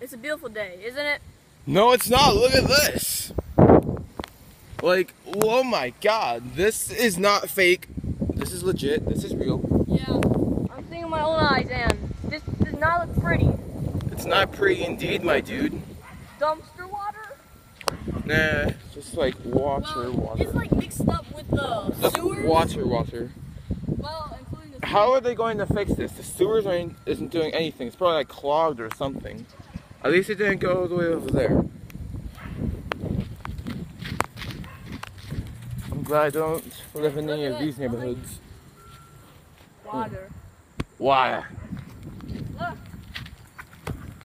It's a beautiful day, isn't it? No, it's not. Look at this. Like, oh my god. This is not fake. This is legit. This is real. Yeah. I'm seeing my own eyes, and this does not look pretty. It's not pretty indeed, my dude. Dumpster water? Nah, it's just like water, Well, water. It's like mixed up with the Just sewers. water, water. Well, including the How are they going to fix this? The sewers aren't, isn't doing anything. It's probably like clogged or something. At least it didn't go all the way over there. I'm glad I don't live in any of these neighborhoods. water. Why?